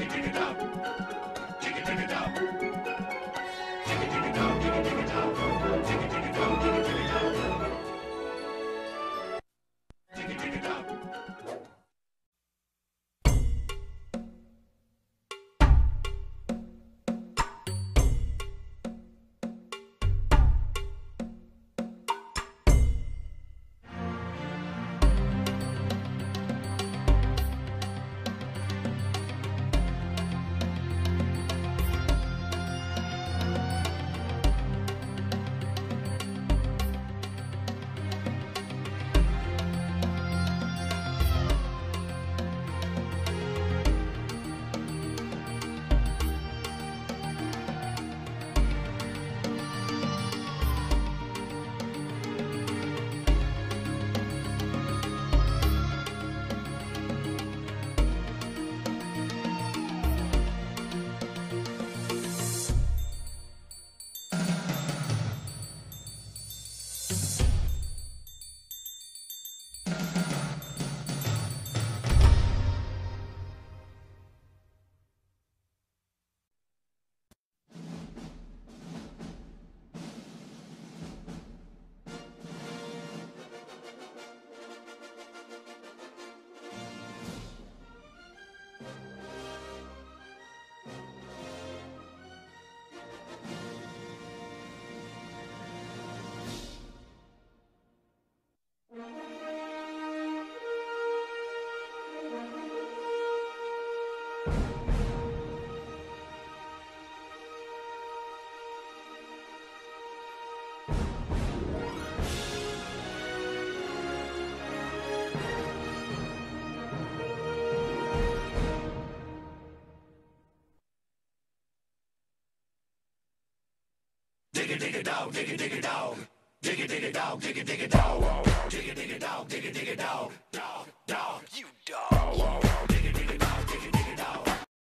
Digga digga dog, digga digga dog. Digga digga dog, digga digga dog. Digga digga dog, digga digga dog. Dog, dog, you dog.